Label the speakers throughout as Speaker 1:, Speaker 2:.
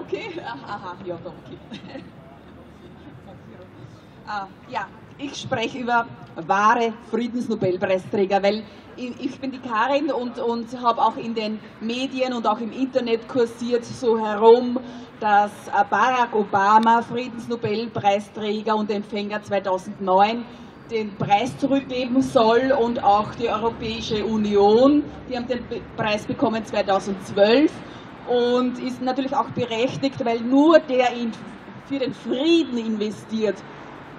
Speaker 1: Okay, aha, ja, okay. ah, ja, ich spreche über wahre Friedensnobelpreisträger, weil ich bin die Karin und, und habe auch in den Medien und auch im Internet kursiert so herum, dass Barack Obama, Friedensnobelpreisträger und Empfänger 2009, den Preis zurückgeben soll und auch die Europäische Union, die haben den Preis bekommen 2012 und ist natürlich auch berechtigt, weil nur der ihn für den Frieden investiert,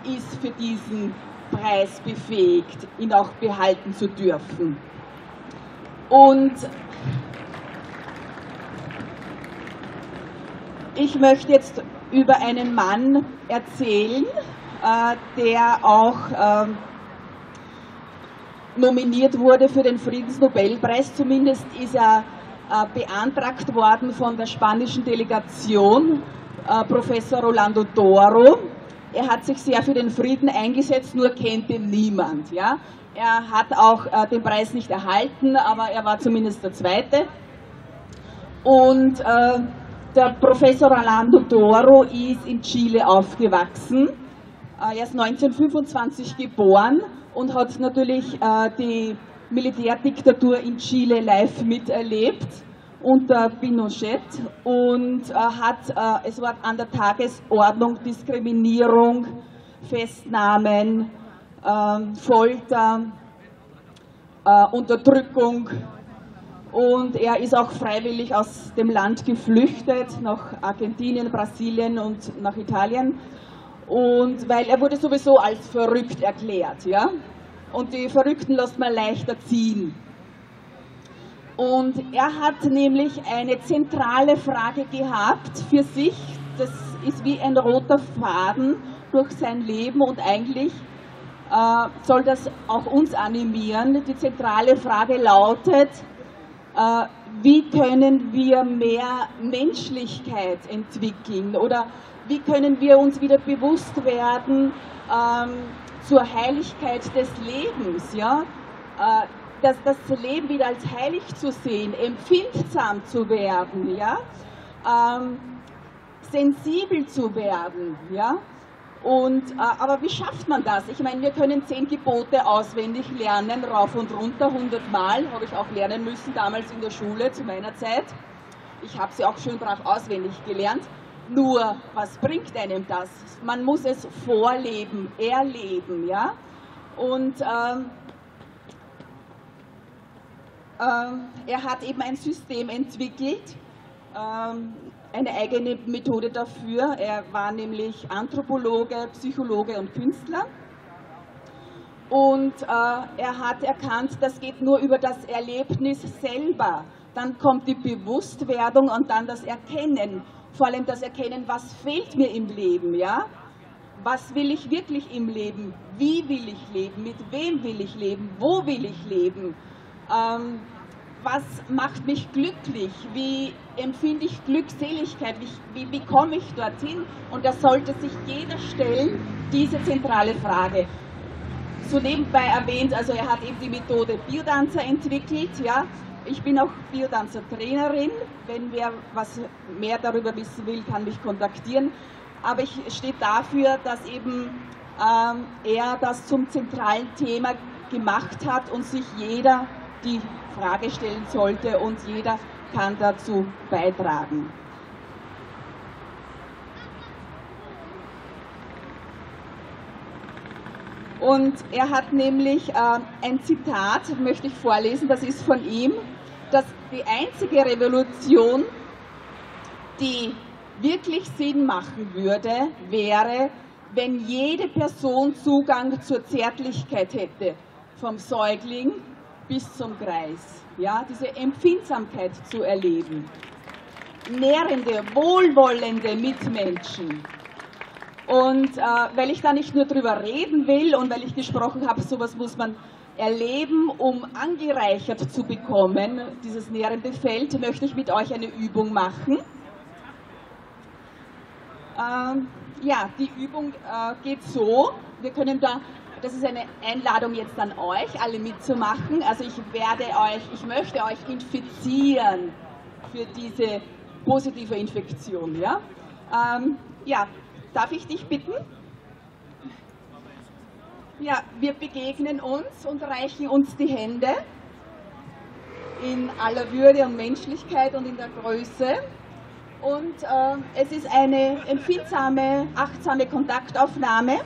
Speaker 1: ist für diesen Preis befähigt, ihn auch behalten zu dürfen. Und ich möchte jetzt über einen Mann erzählen, äh, der auch ähm, nominiert wurde für den Friedensnobelpreis. Zumindest ist er äh, beantragt worden von der spanischen Delegation, äh, Professor Rolando Toro. Er hat sich sehr für den Frieden eingesetzt, nur kennt ihn niemand. Ja? Er hat auch den Preis nicht erhalten, aber er war zumindest der Zweite. Und äh, der Professor Rolando Toro ist in Chile aufgewachsen äh, er ist 1925 geboren und hat natürlich äh, die Militärdiktatur in Chile live miterlebt unter Pinochet und äh, hat, es war an der Tagesordnung Diskriminierung, Festnahmen, ähm, Folter, Unterdrückung und er ist auch freiwillig aus dem Land geflüchtet nach Argentinien, Brasilien und nach Italien und weil er wurde sowieso als verrückt erklärt, ja. Und die Verrückten lässt man leichter ziehen. Und er hat nämlich eine zentrale Frage gehabt für sich. Das ist wie ein roter Faden durch sein Leben und eigentlich äh, soll das auch uns animieren. Die zentrale Frage lautet, äh, wie können wir mehr Menschlichkeit entwickeln oder wie können wir uns wieder bewusst werden ähm, zur Heiligkeit des Lebens, ja? Äh, das, das Leben wieder als heilig zu sehen, empfindsam zu werden, ja? Ähm, sensibel zu werden, ja? Und, äh, aber wie schafft man das? Ich meine, wir können zehn Gebote auswendig lernen, rauf und runter, hundertmal, habe ich auch lernen müssen, damals in der Schule zu meiner Zeit. Ich habe sie auch schön brav auswendig gelernt. Nur, was bringt einem das? Man muss es vorleben, erleben, ja? Und ähm, äh, er hat eben ein System entwickelt, ähm, eine eigene Methode dafür. Er war nämlich Anthropologe, Psychologe und Künstler. Und äh, er hat erkannt, das geht nur über das Erlebnis selber. Dann kommt die Bewusstwerdung und dann das Erkennen vor allem das Erkennen, was fehlt mir im Leben, ja? Was will ich wirklich im Leben? Wie will ich leben? Mit wem will ich leben? Wo will ich leben? Ähm, was macht mich glücklich? Wie empfinde ich Glückseligkeit? Wie, wie, wie komme ich dorthin? Und da sollte sich jeder stellen, diese zentrale Frage. So nebenbei erwähnt, also er hat eben die Methode Biodanzer entwickelt, ja, ich bin auch Biodanzer-Trainerin. Wenn wer was mehr darüber wissen will, kann mich kontaktieren. Aber ich stehe dafür, dass eben ähm, er das zum zentralen Thema gemacht hat und sich jeder die Frage stellen sollte und jeder kann dazu beitragen. Und er hat nämlich äh, ein Zitat, möchte ich vorlesen, das ist von ihm dass die einzige Revolution, die wirklich Sinn machen würde, wäre, wenn jede Person Zugang zur Zärtlichkeit hätte, vom Säugling bis zum Greis. Ja, diese Empfindsamkeit zu erleben. Nährende, wohlwollende Mitmenschen. Und äh, weil ich da nicht nur drüber reden will und weil ich gesprochen habe, sowas muss man erleben, um angereichert zu bekommen, dieses nährende Feld, möchte ich mit euch eine Übung machen. Ähm, ja, die Übung äh, geht so, wir können da, das ist eine Einladung jetzt an euch, alle mitzumachen. Also ich werde euch, ich möchte euch infizieren für diese positive Infektion. Ja, ähm, ja darf ich dich bitten? Ja, wir begegnen uns und reichen uns die Hände in aller Würde und Menschlichkeit und in der Größe. Und äh, es ist eine empfindsame, achtsame Kontaktaufnahme.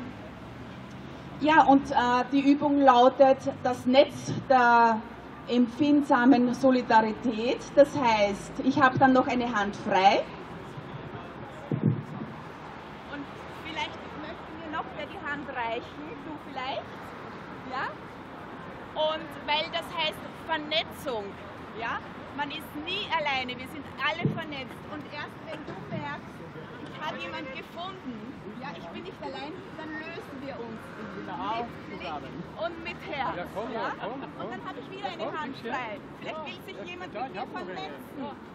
Speaker 1: Ja, und äh, die Übung lautet das Netz der empfindsamen Solidarität. Das heißt, ich habe dann noch eine Hand frei. Und vielleicht möchten wir noch wer die Hand reichen, du vielleicht, ja? Und weil das heißt Vernetzung, ja? Man ist nie alleine, wir sind alle vernetzt. Und erst wenn du merkst, ich habe jemanden gefunden, ja, ich bin nicht allein, dann lösen wir uns. Mit Blick und mit Herz. Ja, Und dann habe ich wieder eine Hand frei. Vielleicht will sich jemand mit mir vernetzen.